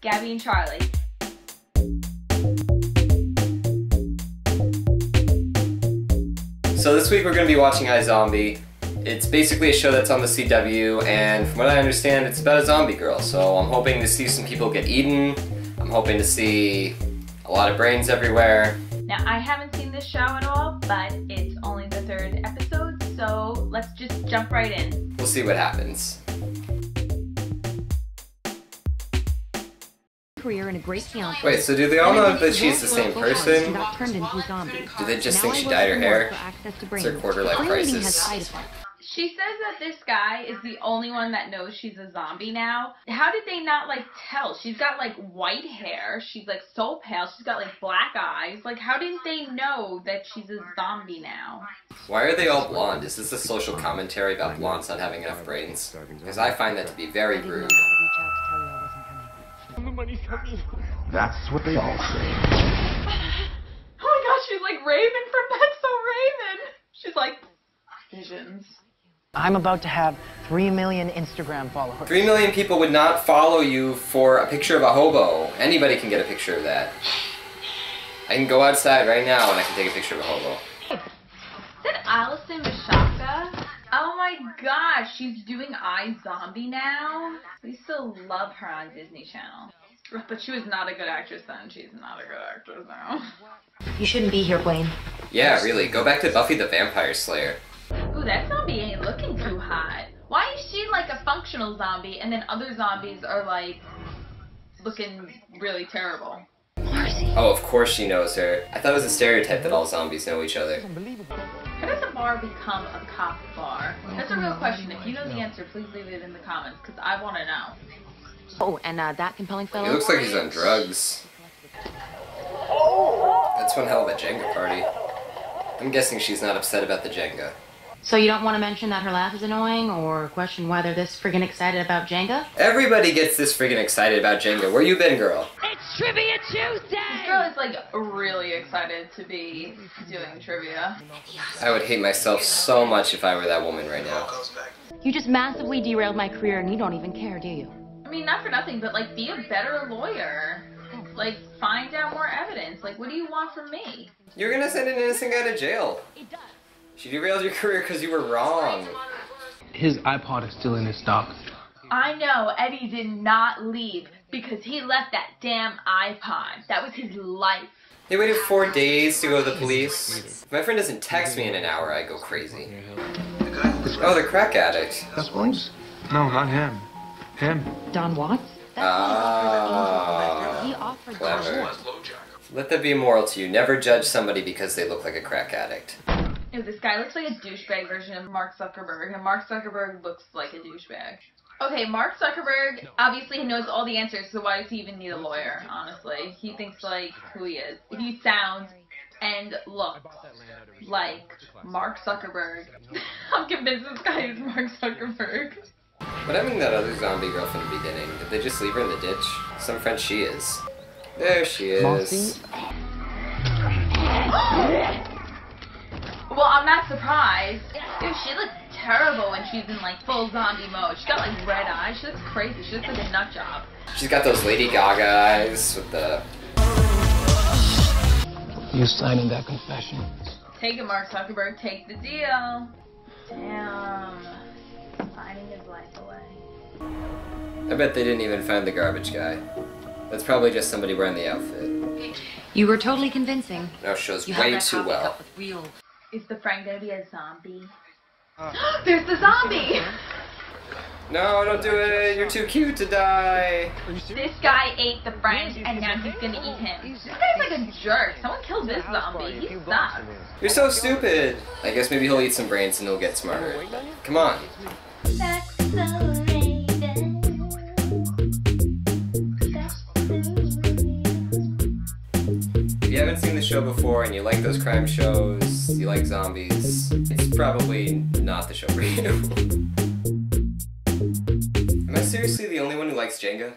Gabby and Charlie. So this week we're going to be watching iZombie. It's basically a show that's on the CW, and from what I understand, it's about a zombie girl. So I'm hoping to see some people get eaten. I'm hoping to see a lot of brains everywhere. Now, I haven't seen this show at all, but it's only the third episode, so let's just jump right in. We'll see what happens. Career in a great fiance. Wait, so do they all know that she's the same person? and got turned into a zombie. Do they just think she dyed her hair? more for access to It's her quarter life Brain eating has crisis. She says that this guy is the only one that knows she's a zombie now. How did they not like tell? She's got like white hair. She's like so pale. She's got like black eyes. Like how didn't they know that she's a zombie now? Why are they all blonde? Is this a social commentary about blondes not having enough brains? Because I find that to be very I didn't know rude. How to reach out to tell you I wasn't coming. That's what they all say. Oh my gosh, she's like Raven from That's So Raven. She's like visions. I'm about to have 3 million Instagram followers. Three million people would not follow you for a picture of a hobo. Anybody can get a picture of that. I can go outside right now and I can take a picture of a hobo. Is that Alyson Michalka? Oh my gosh, she's doing iZombie now. We still love her on Disney Channel. But she was not a good actress then. She's not a good actress now. You shouldn't be here, Blaine. Yeah, really. Go back to Buffy the Vampire Slayer. Ooh, that zombie ain't looking too hot. Why is she like a functional zombie and then other zombies are like looking really terrible? Marcy. Oh, of course she knows her. I thought it was a stereotype that all zombies know each other. How does a bar become a cop bar? That's a real question. If you know the answer, please leave it in the comments because I want to know. Oh, and uh, that compelling fellow? He looks like he's on drugs. That's one hell of a Jenga party. I'm guessing she's not upset about the Jenga. So you don't want to mention that her laugh is annoying or question why they're this friggin' excited about Jenga? Everybody gets this friggin' excited about Jenga. Where you been, girl? It's Trivia Tuesday! This girl is like really excited to be doing trivia. I would hate myself so much if I were that woman right now. You just massively derailed my career and you don't even care, do you? I mean, not for nothing, but like be a better lawyer. Like find out more evidence. Like what do you want from me? You're gonna send an innocent guy to jail. She derailed your career because you were wrong. His iPod is still in his dock. I know Eddie did not leave because he left that damn iPod. That was his life. They waited four days to go to the police. If my friend doesn't text me in an hour, I go crazy. Oh, the crack addict. That's Bones? No, not him. Him. Don Watts? That's Ah, He offered clever. Let that be a moral to you. Never judge somebody because they look like a crack addict. Ew, this guy looks like a douchebag version of Mark Zuckerberg, and Mark Zuckerberg looks like a douchebag. Okay, Mark Zuckerberg obviously knows all the answers, so why does he even need a lawyer, honestly? He thinks like who he is. He sounds and looks like Mark Zuckerberg. I'm convinced this guy is Mark Zuckerberg. What happened to that other zombie girl from the beginning? Did they just leave her in the ditch? Some friend she is. There she is. Mossy? Well, I'm not surprised. Dude, she looks terrible when she's in like full zombie mode. She's got like red eyes. She looks crazy. She looks like a nut job. She's got those Lady Gaga eyes with the. You signing that confession. Take it, Mark Zuckerberg. Take the deal. Damn. Signing his life away. I bet they didn't even find the garbage guy. That's probably just somebody wearing the outfit. You were totally convincing. Now shows You have way that too well. cup with real Is the friend gonna be a zombie? There's the zombie! No, don't do it. You're too cute to die. This guy ate the friend and now he's gonna eat him. This guy's like a jerk. Someone killed this zombie. He sucks. You're so stupid. I guess maybe he'll eat some brains and he'll get smarter. Come on. If you haven't seen the show before and you like those crime shows, you like zombies, it's probably not the show for you. Am I seriously the only one who likes Jenga?